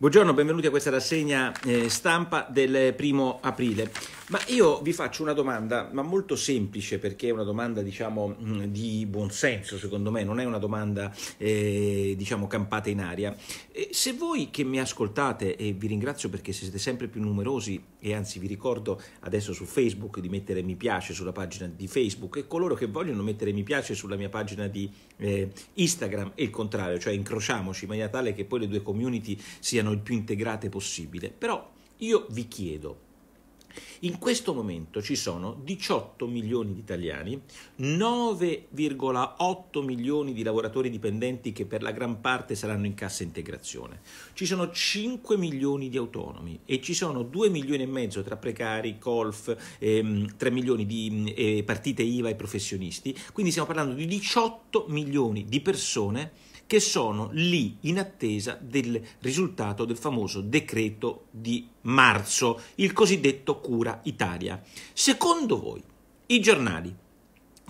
Buongiorno, benvenuti a questa rassegna eh, stampa del primo aprile. Ma io vi faccio una domanda, ma molto semplice perché è una domanda diciamo mm, di buonsenso secondo me, non è una domanda eh, diciamo campata in aria. Se voi che mi ascoltate, e vi ringrazio perché siete sempre più numerosi e anzi vi ricordo adesso su Facebook di mettere mi piace sulla pagina di Facebook e coloro che vogliono mettere mi piace sulla mia pagina di eh, Instagram e il contrario, cioè incrociamoci in maniera tale che poi le due community siano il più integrate possibile. Però io vi chiedo, in questo momento ci sono 18 milioni di italiani, 9,8 milioni di lavoratori dipendenti che per la gran parte saranno in cassa integrazione, ci sono 5 milioni di autonomi e ci sono 2 milioni e mezzo tra precari, colf, ehm, 3 milioni di eh, partite IVA e professionisti, quindi stiamo parlando di 18 milioni di persone che sono lì in attesa del risultato del famoso decreto di marzo, il cosiddetto Cura Italia. Secondo voi, i giornali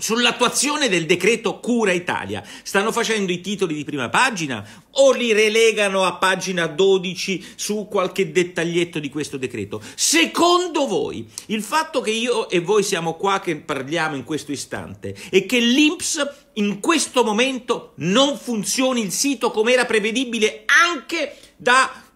sull'attuazione del decreto Cura Italia. Stanno facendo i titoli di prima pagina o li relegano a pagina 12 su qualche dettaglietto di questo decreto? Secondo voi, il fatto che io e voi siamo qua che parliamo in questo istante e che l'INPS in questo momento non funzioni il sito come era prevedibile anche da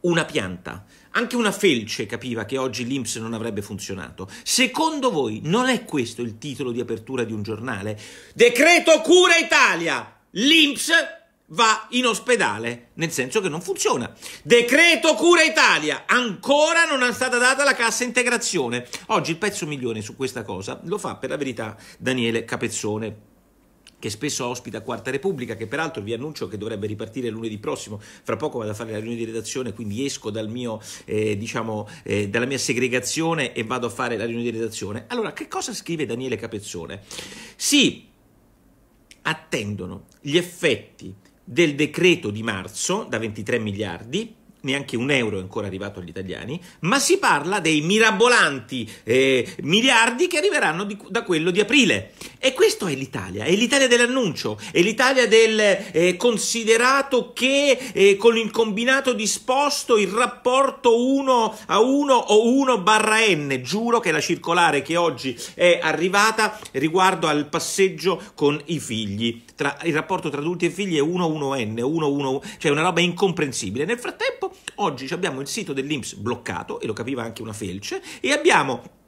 una pianta. Anche una felce capiva che oggi l'Inps non avrebbe funzionato. Secondo voi non è questo il titolo di apertura di un giornale? Decreto Cura Italia! L'Inps va in ospedale, nel senso che non funziona. Decreto Cura Italia, ancora non è stata data la cassa integrazione. Oggi il pezzo milione su questa cosa lo fa per la verità Daniele Capezzone, che spesso ospita Quarta Repubblica, che peraltro vi annuncio che dovrebbe ripartire lunedì prossimo. Fra poco vado a fare la riunione di redazione, quindi esco dal mio, eh, diciamo, eh, dalla mia segregazione e vado a fare la riunione di redazione. Allora, che cosa scrive Daniele Capezzone? Si attendono gli effetti del decreto di marzo da 23 miliardi neanche un euro è ancora arrivato agli italiani, ma si parla dei mirabolanti eh, miliardi che arriveranno di, da quello di aprile. E questo è l'Italia, è l'Italia dell'annuncio, è l'Italia del eh, considerato che eh, con il combinato disposto il rapporto 1 a 1 o 1 barra n, giuro che la circolare che oggi è arrivata riguardo al passeggio con i figli, tra, il rapporto tra adulti e figli è 1-1n, 1-1, cioè una roba incomprensibile. Nel frattempo oggi abbiamo il sito dell'Inps bloccato, e lo capiva anche una felce, e abbiamo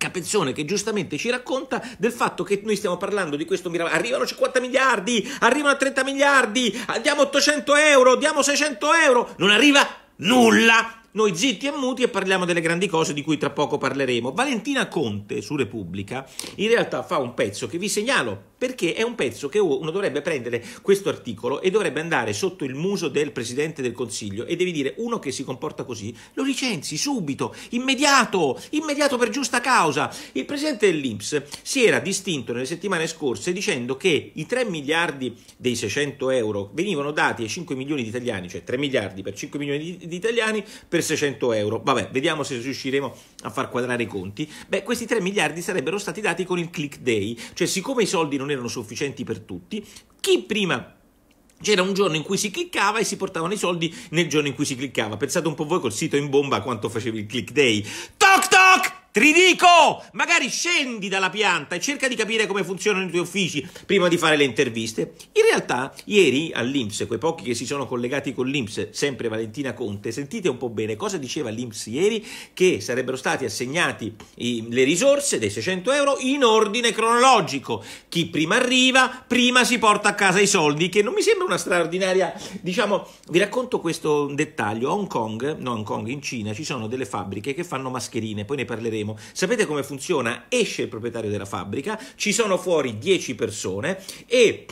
Capezzone che giustamente ci racconta del fatto che noi stiamo parlando di questo miracolo. Arrivano 50 miliardi, arrivano a 30 miliardi, diamo 800 euro, diamo 600 euro, non arriva nulla. Noi zitti e muti e parliamo delle grandi cose di cui tra poco parleremo. Valentina Conte su Repubblica in realtà fa un pezzo che vi segnalo perché è un pezzo che uno dovrebbe prendere questo articolo e dovrebbe andare sotto il muso del Presidente del Consiglio e devi dire uno che si comporta così lo licenzi subito, immediato, immediato per giusta causa. Il Presidente dell'Inps si era distinto nelle settimane scorse dicendo che i 3 miliardi dei 600 euro venivano dati ai 5 milioni di italiani, cioè 3 miliardi per 5 milioni di, di italiani per 600 euro. Vabbè, vediamo se riusciremo a far quadrare i conti. Beh, questi 3 miliardi sarebbero stati dati con il click day, cioè siccome i soldi non erano sufficienti per tutti, chi prima c'era un giorno in cui si cliccava e si portavano i soldi nel giorno in cui si cliccava. Pensate un po' voi col sito in bomba quanto facevi il click day. Toc toc! Tridico! Magari scendi dalla pianta e cerca di capire come funzionano i tuoi uffici prima di fare le interviste. In realtà, ieri all'Inps, quei pochi che si sono collegati con l'Inps, sempre Valentina Conte, sentite un po' bene cosa diceva l'Inps ieri, che sarebbero stati assegnati i, le risorse dei 600 euro in ordine cronologico. Chi prima arriva, prima si porta a casa i soldi, che non mi sembra una straordinaria, diciamo, vi racconto questo dettaglio. A Hong Kong, no Hong Kong, in Cina, ci sono delle fabbriche che fanno mascherine, poi ne parleremo vedremo. Sapete come funziona? Esce il proprietario della fabbrica, ci sono fuori 10 persone e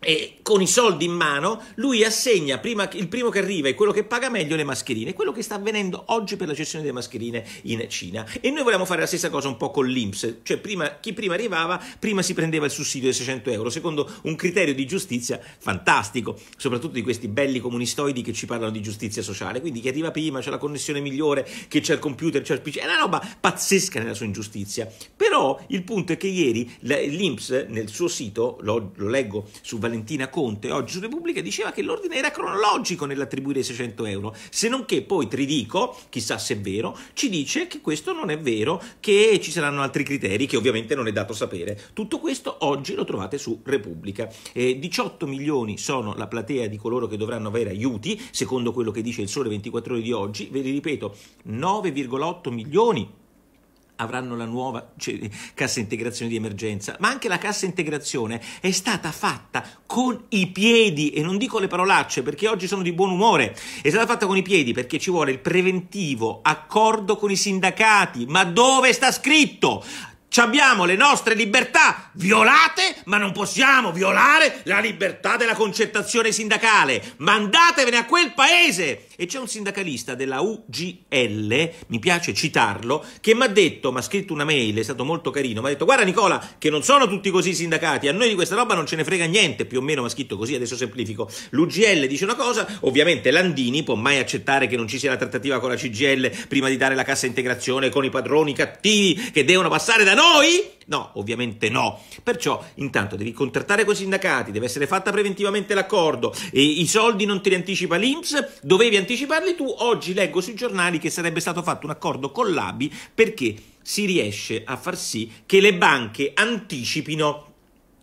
e con i soldi in mano lui assegna prima, il primo che arriva e quello che paga meglio le mascherine, quello che sta avvenendo oggi per la cessione delle mascherine in Cina. E noi vogliamo fare la stessa cosa un po' con l'Inps, cioè prima, chi prima arrivava, prima si prendeva il sussidio di 600 euro, secondo un criterio di giustizia fantastico, soprattutto di questi belli comunistoidi che ci parlano di giustizia sociale. Quindi chi arriva prima c'è la connessione migliore, che c'è il computer, c'è il PC, è una roba pazzesca nella sua ingiustizia. Però il punto è che ieri l'Inps nel suo sito, lo, lo leggo su Valentina Conte oggi su Repubblica diceva che l'ordine era cronologico nell'attribuire i 600 euro, se non che poi Tridico, chissà se è vero, ci dice che questo non è vero, che ci saranno altri criteri che ovviamente non è dato sapere. Tutto questo oggi lo trovate su Repubblica. Eh, 18 milioni sono la platea di coloro che dovranno avere aiuti, secondo quello che dice il Sole 24 ore di oggi, ve li ripeto, 9,8 milioni avranno la nuova cassa integrazione di emergenza, ma anche la cassa integrazione è stata fatta con i piedi e non dico le parolacce perché oggi sono di buon umore, è stata fatta con i piedi perché ci vuole il preventivo accordo con i sindacati, ma dove sta scritto? Ci abbiamo le nostre libertà violate, ma non possiamo violare la libertà della concertazione sindacale. Mandatevene a quel paese! E c'è un sindacalista della UGL, mi piace citarlo, che mi ha detto, mi ha scritto una mail, è stato molto carino, mi ha detto guarda Nicola, che non sono tutti così sindacati, a noi di questa roba non ce ne frega niente, più o meno mi ha scritto così, adesso semplifico. L'UGL dice una cosa, ovviamente Landini può mai accettare che non ci sia la trattativa con la CGL prima di dare la cassa integrazione con i padroni cattivi che devono passare da noi? No, ovviamente no. Perciò intanto devi contrattare con i sindacati, deve essere fatta preventivamente l'accordo e i soldi non te li anticipa l'Inps, dovevi anticiparli tu. Oggi leggo sui giornali che sarebbe stato fatto un accordo con l'ABI perché si riesce a far sì che le banche anticipino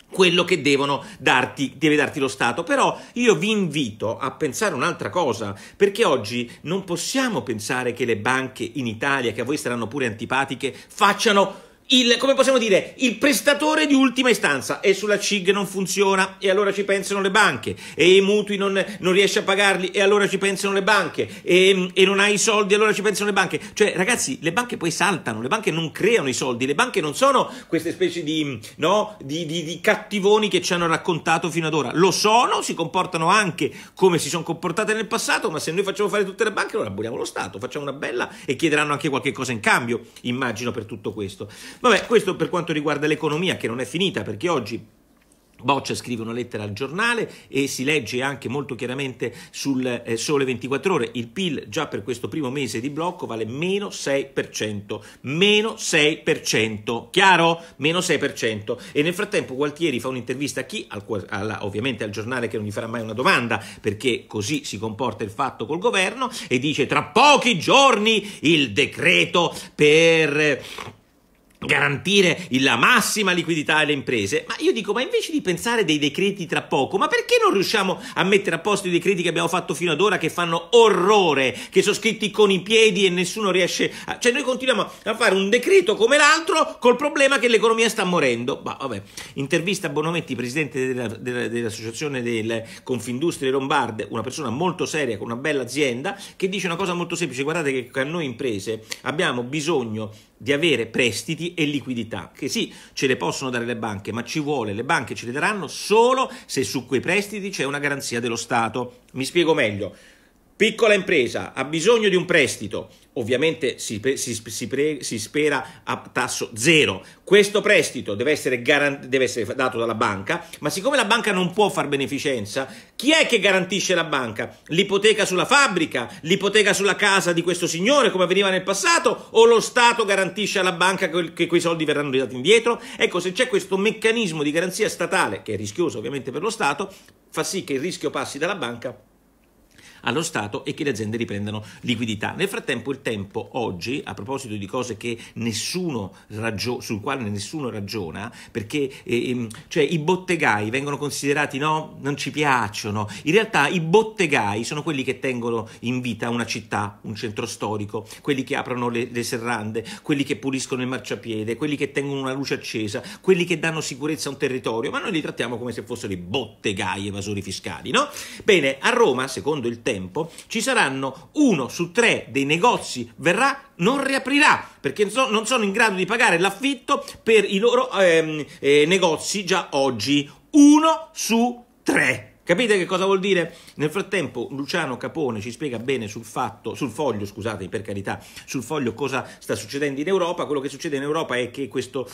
quello che devono darti, deve darti lo Stato. Però io vi invito a pensare un'altra cosa, perché oggi non possiamo pensare che le banche in Italia, che a voi saranno pure antipatiche, facciano il, come possiamo dire, il prestatore di ultima istanza. E sulla CIG non funziona. E allora ci pensano le banche. E i mutui non, non riesce a pagarli. E allora ci pensano le banche. E, e, non hai i soldi e allora ci pensano le banche. Cioè ragazzi, le banche poi saltano, le banche non creano i soldi, le banche non sono queste specie di, no, di, di, di cattivoni che ci hanno raccontato fino ad ora. Lo sono, si comportano anche come si sono comportate nel passato, ma se noi facciamo fare tutte le banche allora aboliamo lo Stato, facciamo una bella e chiederanno anche qualche cosa in cambio, immagino per tutto questo. Vabbè, questo per quanto riguarda l'economia che non è finita perché oggi Boccia scrive una lettera al giornale e si legge anche molto chiaramente sul eh, Sole 24 Ore. Il PIL già per questo primo mese di blocco vale meno 6%. Meno 6%. Chiaro? Meno 6%. E nel frattempo Gualtieri fa un'intervista a chi? Al, alla, ovviamente al giornale che non gli farà mai una domanda perché così si comporta il fatto col governo e dice tra pochi giorni il decreto per garantire la massima liquidità alle imprese, ma io dico, ma invece di pensare dei decreti tra poco, ma perché non riusciamo a mettere a posto i decreti che abbiamo fatto fino ad ora che fanno orrore, che sono scritti con i piedi e nessuno riesce a... cioè noi continuiamo a fare un decreto come l'altro col problema che l'economia sta morendo. Ma vabbè, intervista a Bonometti, presidente della, della, dell'associazione delle Confindustrie Lombarde, una persona molto seria con una bella azienda, che dice una cosa molto semplice, guardate che a noi imprese abbiamo bisogno di avere prestiti e liquidità, che sì, ce le possono dare le banche, ma ci vuole, le banche ce le daranno solo se su quei prestiti c'è una garanzia dello Stato. Mi spiego meglio. Piccola impresa ha bisogno di un prestito, ovviamente si, si, si, si, spera a tasso zero. Questo prestito deve essere, garant- deve essere, dato dalla banca, ma siccome la banca non può far beneficenza, chi è che garantisce la banca? L'ipoteca sulla fabbrica, l'ipoteca sulla casa di questo signore, come avveniva nel passato, o lo Stato garantisce alla banca che quei soldi verranno ridati indietro? Ecco, se c'è questo meccanismo di garanzia statale, che è rischioso ovviamente per lo Stato, fa sì che il rischio passi dalla banca allo Stato e che le aziende riprendano liquidità. Nel frattempo il tempo oggi, a proposito di cose ragio- sul quale nessuno ragiona, perché eh, ehm, cioè, i bottegai vengono considerati no, non ci piacciono. In realtà i bottegai sono quelli che tengono in vita una città, un centro storico, quelli che aprono le, le serrande, quelli che puliscono il marciapiede, quelli che tengono una luce accesa, quelli che danno sicurezza a un territorio, ma noi li trattiamo come se fossero i bottegai evasori fiscali, no? Bene, a Roma, secondo il tempo, tempo, ci saranno uno su tre dei negozi verrà non riaprirà perché non sono in grado di pagare l'affitto per i loro ehm, eh, negozi già oggi. Uno su tre. Capite che cosa vuol dire? Nel frattempo Luciano Capone ci spiega bene sul fatto, sul foglio, scusate per carità, sul foglio cosa sta succedendo in Europa. Quello che succede in Europa è che questo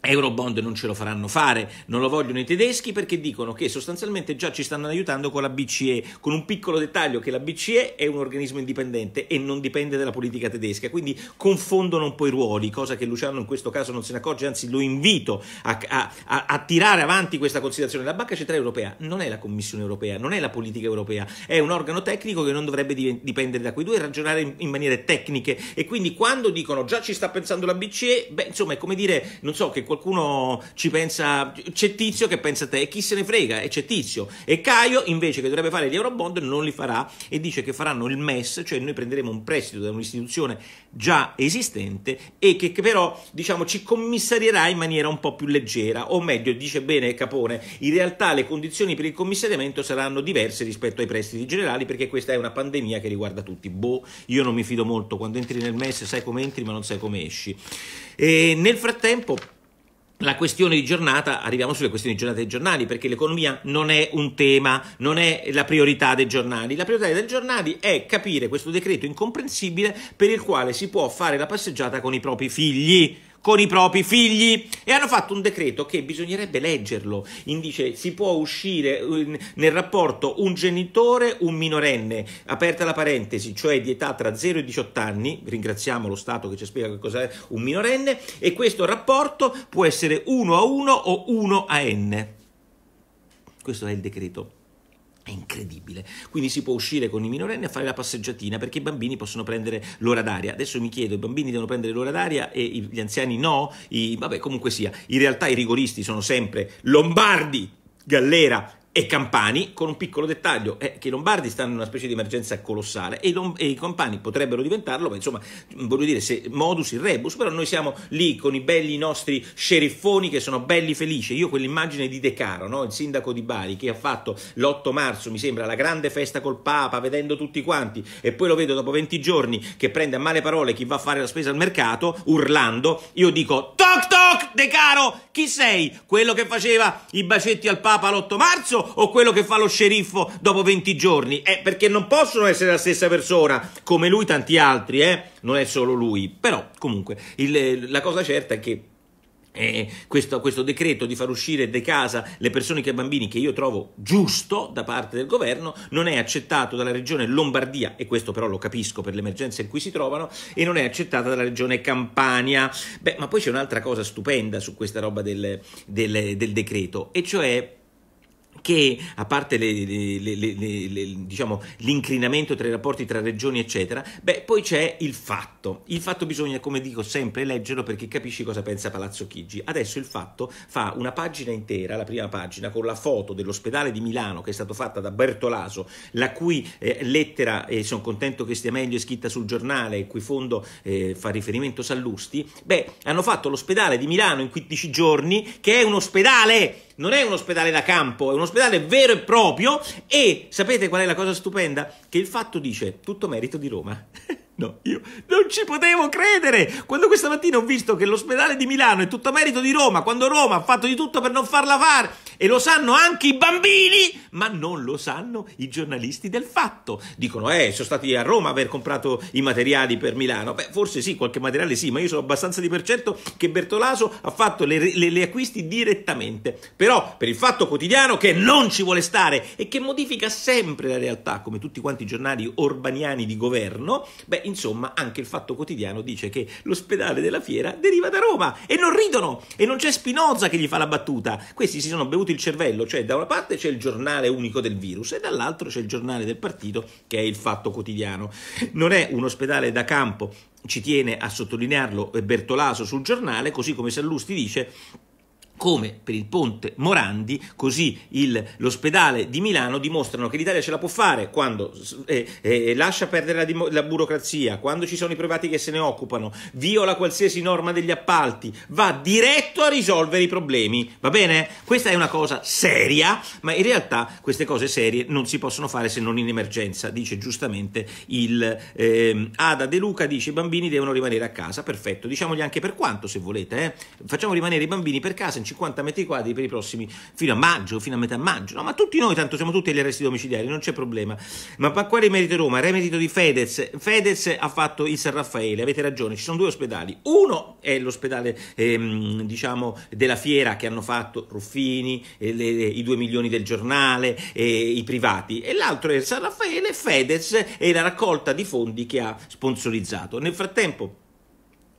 Eurobond non ce lo faranno fare, non lo vogliono i tedeschi perché dicono che sostanzialmente già ci stanno aiutando con la BCE, con un piccolo dettaglio che la BCE è un organismo indipendente e non dipende dalla politica tedesca, quindi confondono un po' i ruoli, cosa che Luciano in questo caso non se ne accorge, anzi lo invito a, a, a, a tirare avanti questa considerazione. La Banca Centrale Europea non è la Commissione Europea, non è la politica europea, è un organo tecnico che non dovrebbe dipendere da quei due e ragionare in, in maniere tecniche e quindi quando dicono già ci sta pensando la BCE, beh insomma è come dire, non so, che qualcuno ci pensa, c'è Tizio che pensa a te, e chi se ne frega, e c'è Tizio. E Caio invece che dovrebbe fare gli Eurobond non li farà e dice che faranno il MES, cioè noi prenderemo un prestito da un'istituzione già esistente e che, che però diciamo ci commissarierà in maniera un po' più leggera, o meglio dice bene Capone, in realtà le condizioni per il commissariamento saranno diverse rispetto ai prestiti generali perché questa è una pandemia che riguarda tutti. Boh, io non mi fido molto, quando entri nel MES sai come entri ma non sai come esci. E nel frattempo la questione di giornata, arriviamo sulle questioni di giornata dei giornali, perché l'economia non è un tema, non è la priorità dei giornali. La priorità dei giornali è capire questo decreto incomprensibile per il quale si può fare la passeggiata con i propri figli con i propri figli e hanno fatto un decreto che bisognerebbe leggerlo. Indice si può uscire eh, nel rapporto un genitore, un minorenne, aperta la parentesi, cioè di età tra 0 e 18 anni, ringraziamo lo Stato che ci spiega che cos'è un minorenne, e questo rapporto può essere 1 a 1 o 1 a n. Questo è il decreto. È incredibile. Quindi si può uscire con i minorenni a fare la passeggiatina perché i bambini possono prendere l'ora d'aria. Adesso mi chiedo, i bambini devono prendere l'ora d'aria e gli anziani no? I, vabbè, comunque sia. In realtà i rigoristi sono sempre Lombardi, Gallera e Campani, con un piccolo dettaglio, è che i Lombardi stanno in una specie di emergenza colossale e i, Lom- e i Campani potrebbero diventarlo, ma insomma, voglio dire, se modus il rebus, però noi siamo lì con i belli nostri sceriffoni che sono belli felici. Io quell'immagine di De Caro, no? il sindaco di Bari, che ha fatto l'8 marzo, mi sembra, la grande festa col Papa, vedendo tutti quanti, e poi lo vedo dopo 20 giorni che prende a male parole chi va a fare la spesa al mercato, urlando, io dico, toc toc, De Caro, chi sei? Quello che faceva i bacetti al Papa l'8 marzo? o quello che fa lo sceriffo dopo 20 giorni? Eh, perché non possono essere la stessa persona, come lui tanti altri, eh? Non è solo lui. Però, comunque, il, la cosa certa è che eh, questo, questo, decreto di far uscire da casa le persone che bambini, che io trovo giusto da parte del governo, non è accettato dalla regione Lombardia, e questo però lo capisco per l'emergenza in cui si trovano, e non è accettato dalla regione Campania. Beh, ma poi c'è un'altra cosa stupenda su questa roba del, del, del decreto, e cioè che a parte diciamo, l'incrinamento tra i rapporti tra regioni eccetera, beh poi c'è il fatto, il fatto bisogna come dico sempre leggerlo perché capisci cosa pensa Palazzo Chigi, adesso il fatto fa una pagina intera, la prima pagina con la foto dell'ospedale di Milano che è stata fatta da Bertolaso, la cui eh, lettera, e eh, sono contento che stia meglio, è scritta sul giornale, il cui fondo eh, fa riferimento Sallusti, beh hanno fatto l'ospedale di Milano in 15 giorni che è un ospedale non è un ospedale da campo, è un ospedale vero e proprio e sapete qual è la cosa stupenda? Che il fatto dice tutto merito di Roma. No, io non ci potevo credere quando questa mattina ho visto che l'ospedale di Milano è tutto merito di Roma, quando Roma ha fatto di tutto per non farla fare e lo sanno anche i bambini, ma non lo sanno i giornalisti del fatto. Dicono, eh, sono stati a Roma a aver comprato i materiali per Milano. Beh, forse sì, qualche materiale sì, ma io sono abbastanza di per certo che Bertolaso ha fatto le, le, le acquisti direttamente. Però, per il fatto quotidiano che non ci vuole stare e che modifica sempre la realtà, come tutti quanti i giornali urbaniani di governo, beh, insomma, anche il Fatto Quotidiano dice che l'ospedale della fiera deriva da Roma e non ridono e non c'è Spinoza che gli fa la battuta. Questi si sono bevuti il cervello, cioè da una parte c'è il giornale unico del virus e dall'altro c'è il giornale del partito che è il Fatto Quotidiano. Non è un ospedale da campo, ci tiene a sottolinearlo Bertolaso sul giornale, così come Sallusti dice come per il ponte Morandi, così il, l'ospedale di Milano dimostrano che l'Italia ce la può fare quando eh, eh, lascia perdere la, la, burocrazia, quando ci sono i privati che se ne occupano, viola qualsiasi norma degli appalti, va diretto a risolvere i problemi, va bene? Questa è una cosa seria, ma in realtà queste cose serie non si possono fare se non in emergenza, dice giustamente il eh, Ada De Luca, dice i bambini devono rimanere a casa, perfetto, diciamogli anche per quanto se volete, eh? facciamo rimanere i bambini per casa, 50 metri quadri per i prossimi fino a maggio, fino a metà maggio. No, ma tutti noi, tanto siamo tutti agli arresti domiciliari, non c'è problema. Ma per quale merito Roma? Remerito di Fedez. Fedez ha fatto il San Raffaele, avete ragione, ci sono due ospedali. Uno è l'ospedale, ehm, diciamo, della fiera che hanno fatto Ruffini, eh, le, i 2 milioni del giornale, eh, i privati, e l'altro è il San Raffaele, Fedez e la raccolta di fondi che ha sponsorizzato. Nel frattempo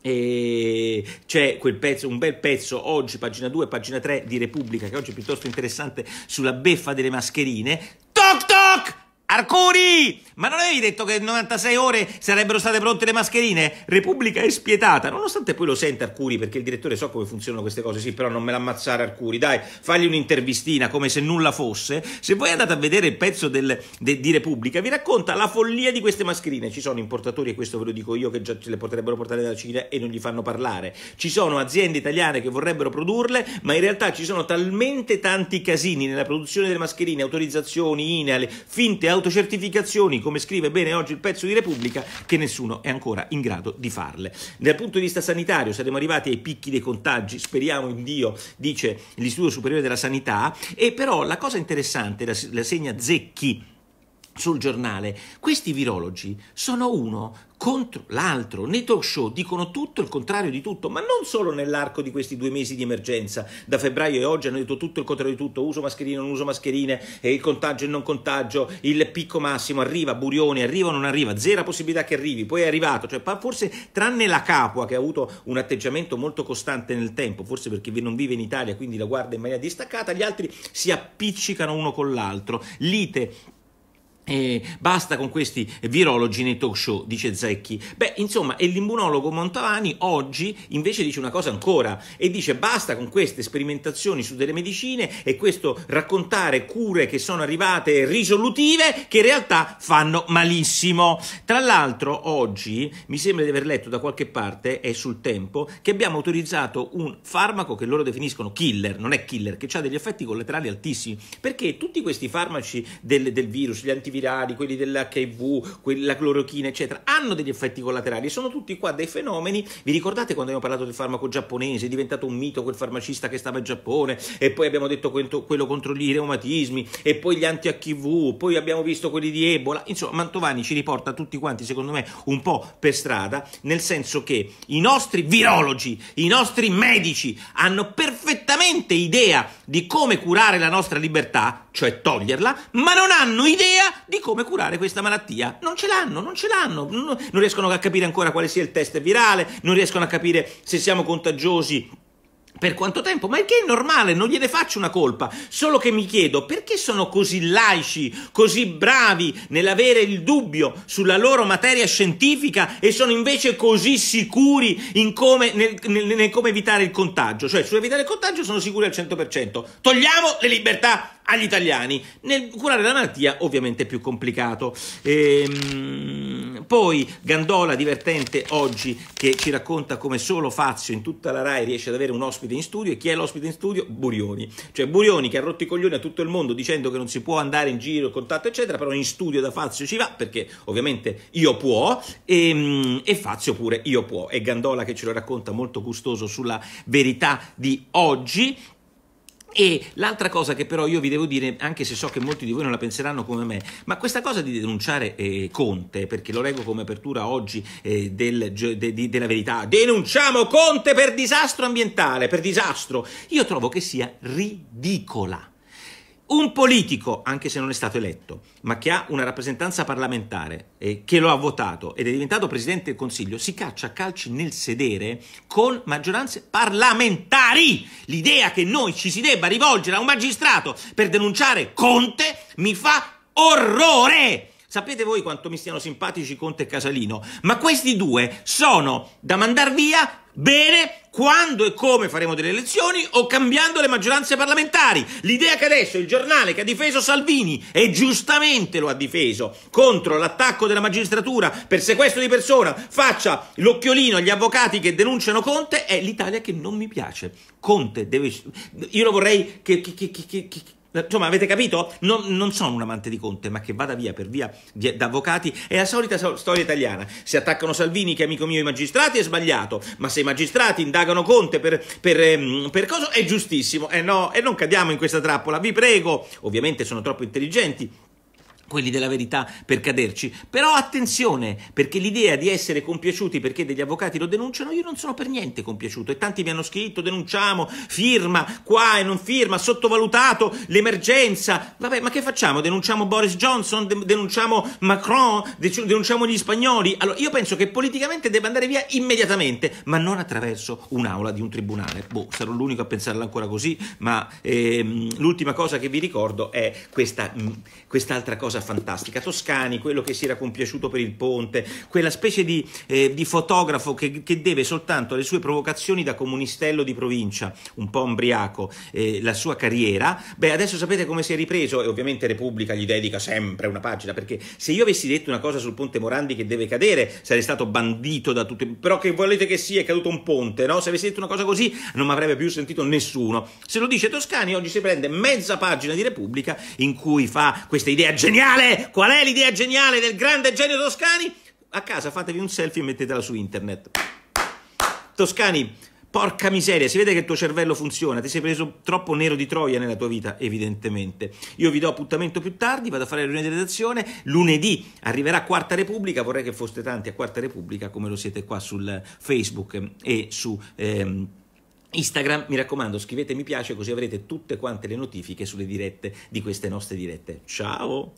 e c'è quel pezzo, un bel pezzo oggi, pagina 2 pagina 3 di Repubblica, che oggi è piuttosto interessante, sulla beffa delle mascherine. Toc toc! Arcuri! Ma non avevi detto che in 96 ore sarebbero state pronte le mascherine? Repubblica è spietata, nonostante poi lo sente Arcuri, perché il direttore so come funzionano queste cose, sì, però non me l'ammazzare Arcuri, dai, fagli un'intervistina come se nulla fosse. Se voi andate a vedere il pezzo del, de, di Repubblica, vi racconta la follia di queste mascherine. Ci sono importatori, e questo ve lo dico io, che già ce le potrebbero portare dalla Cina e non gli fanno parlare. Ci sono aziende italiane che vorrebbero produrle, ma in realtà ci sono talmente tanti casini nella produzione delle mascherine, autorizzazioni, INEAL, finte autorizzazioni, autocertificazioni, come scrive bene oggi il pezzo di Repubblica, che nessuno è ancora in grado di farle. Dal punto di vista sanitario saremo arrivati ai picchi dei contagi, speriamo in Dio, dice l'Istituto Superiore della Sanità, e però la cosa interessante, la, la segna Zecchi, sul giornale, questi virologi sono uno contro l'altro. Nei talk show dicono tutto il contrario di tutto, ma non solo nell'arco di questi due mesi di emergenza. Da febbraio e oggi hanno detto tutto il contrario di tutto, uso mascherine, non uso mascherine, il contagio e non contagio, il picco massimo arriva, Burioni arriva o non arriva, zero possibilità che arrivi, poi è arrivato, cioè forse tranne la Capua che ha avuto un atteggiamento molto costante nel tempo, forse perché non vive in Italia, quindi la guarda in maniera distaccata, gli altri si appiccicano uno con l'altro. Lite e basta con questi virologi nei talk show, dice Zecchi. Beh, insomma, e l'immunologo Montavani oggi invece dice una cosa ancora e dice basta con queste sperimentazioni su delle medicine e questo raccontare cure che sono arrivate risolutive che in realtà fanno malissimo. Tra l'altro, oggi mi sembra di aver letto da qualche parte, è sul tempo, che abbiamo autorizzato un farmaco che loro definiscono killer, non è killer, che ha degli effetti collaterali altissimi, perché tutti questi farmaci del, del virus, gli antivirali, antivirali, quelli dell'HIV, la clorochina, eccetera, hanno degli effetti collaterali sono tutti qua dei fenomeni. Vi ricordate quando abbiamo parlato del farmaco giapponese? È diventato un mito quel farmacista che stava in Giappone e poi abbiamo detto quello contro gli reumatismi e poi gli anti-HIV, poi abbiamo visto quelli di Ebola. Insomma, Mantovani ci riporta tutti quanti, secondo me, un po' per strada, nel senso che i nostri virologi, i nostri medici hanno perfettamente idea di come curare la nostra libertà, cioè toglierla, ma non hanno idea di come curare questa malattia. Non ce l'hanno, non ce l'hanno, non riescono a capire ancora quale sia il test virale, non riescono a capire se siamo contagiosi per quanto tempo? Ma il che è normale, non gliene faccio una colpa. Solo che mi chiedo perché sono così laici, così bravi nell'avere il dubbio sulla loro materia scientifica e sono invece così sicuri in come, nel, nel, nel come evitare il contagio. Cioè, su evitare il contagio sono sicuri al 100%. Togliamo le libertà agli italiani. Nel curare la malattia ovviamente è più complicato. Ehm, poi Gandola, divertente oggi, che ci racconta come solo Fazio in tutta la RAI riesce ad avere un ospite in studio. E chi è l'ospite in studio? Burioni. Cioè Burioni che ha rotto i coglioni a tutto il mondo dicendo che non si può andare in giro, contatto eccetera, però in studio da Fazio ci va perché ovviamente io può e, ehm, e Fazio pure io può. E Gandola che ce lo racconta molto gustoso sulla verità di oggi. E l'altra cosa che però io vi devo dire, anche se so che molti di voi non la penseranno come me, ma questa cosa di denunciare eh, Conte, perché lo leggo come apertura oggi eh, del, de, de, della verità, denunciamo Conte per disastro ambientale, per disastro, io trovo che sia ridicola un politico, anche se non è stato eletto, ma che ha una rappresentanza parlamentare e che lo ha votato ed è diventato presidente del Consiglio, si caccia a calci nel sedere con maggioranze parlamentari. L'idea che noi ci si debba rivolgere a un magistrato per denunciare Conte mi fa orrore. Sapete voi quanto mi stiano simpatici Conte e Casalino? Ma questi due sono da mandar via bene quando e come faremo delle elezioni o cambiando le maggioranze parlamentari. L'idea che adesso il giornale che ha difeso Salvini e giustamente lo ha difeso contro l'attacco della magistratura per sequestro di persona faccia l'occhiolino agli avvocati che denunciano Conte è l'Italia che non mi piace. Conte deve... Io lo vorrei che, che, che, che Insomma, avete capito? Non, non, sono un amante di Conte, ma che vada via per via di, d'avvocati è la solita so, storia italiana. Se attaccano Salvini, che è amico mio, i magistrati, è sbagliato. Ma se i magistrati indagano Conte per, per, ehm, per cosa, è giustissimo. E eh no, e non cadiamo in questa trappola, vi prego. Ovviamente sono troppo intelligenti quelli della verità per caderci. Però attenzione, perché l'idea di essere compiaciuti perché degli avvocati lo denunciano, io non sono per niente compiaciuto e tanti mi hanno scritto, denunciamo, firma, qua e non firma, sottovalutato l'emergenza. Vabbè, ma che facciamo? Denunciamo Boris Johnson, denunciamo Macron, denunciamo gli spagnoli. Allora, io penso che politicamente debba andare via immediatamente, ma non attraverso un'aula di un tribunale. Boh, sarò l'unico a pensarla ancora così, ma ehm, l'ultima cosa che vi ricordo è questa, mh, quest'altra cosa fantastica. Toscani, quello che si era compiaciuto per il ponte, quella specie di, eh, di fotografo che, che, deve soltanto alle sue provocazioni da comunistello di provincia, un po' ombriaco, eh, la sua carriera. Beh, adesso sapete come si è ripreso e ovviamente Repubblica gli dedica sempre una pagina, perché se io avessi detto una cosa sul ponte Morandi che deve cadere, sarei stato bandito da tutti, però che volete che sia, è caduto un ponte, no? Se avessi detto una cosa così non mi avrebbe più sentito nessuno. Se lo dice Toscani, oggi si prende mezza pagina di Repubblica in cui fa questa idea geniale geniale! Qual è l'idea geniale del grande genio Toscani? A casa fatevi un selfie e mettetela su internet. Toscani, porca miseria, si vede che il tuo cervello funziona, ti sei preso troppo nero di Troia nella tua vita, evidentemente. Io vi do appuntamento più tardi, vado a fare la riunione di redazione, lunedì arriverà Quarta Repubblica, vorrei che foste tanti a Quarta Repubblica come lo siete qua sul Facebook e su... Ehm, Instagram, mi raccomando, scrivete mi piace così avrete tutte quante le notifiche sulle dirette di queste nostre dirette. Ciao!